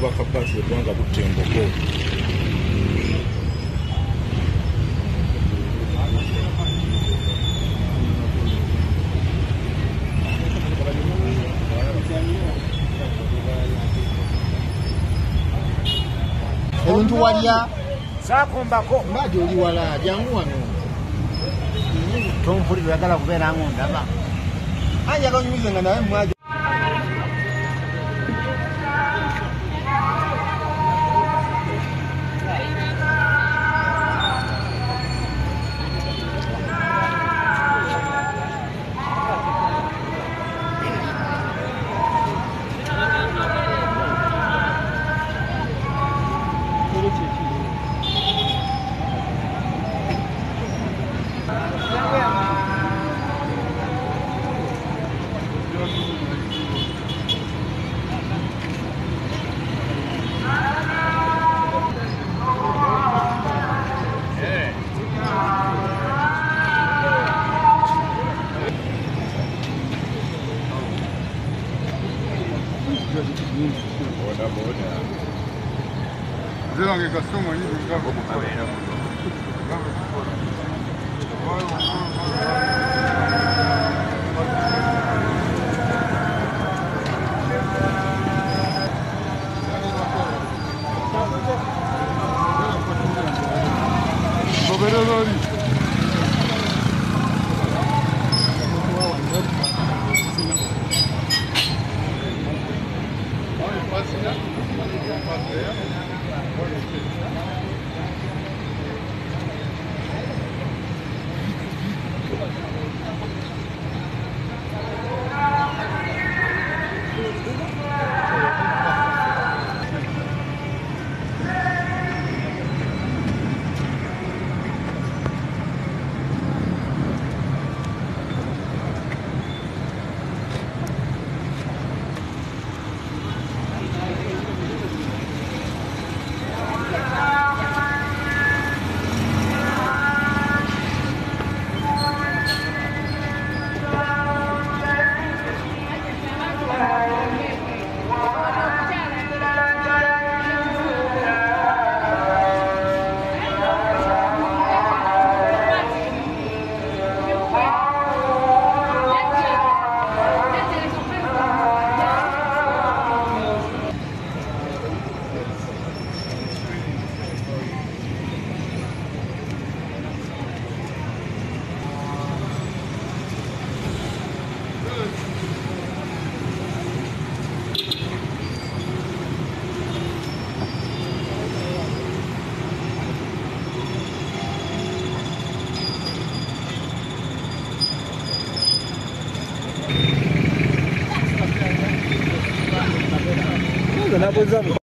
bwakabaka bbaasi eggwanga butta embogo. Ebintu walya? Saakumbako. Mbaaji oli wala jangu wano. Tompulira oyagala kubeera nga ondaba anjaga onyumize nga nawe mwajo dia 20. Boa, dá boa, já. Você não gastou uma aí? Vamos também, né? Vamos, vamos, vamos. 봤으면 봤어요? parabolizando.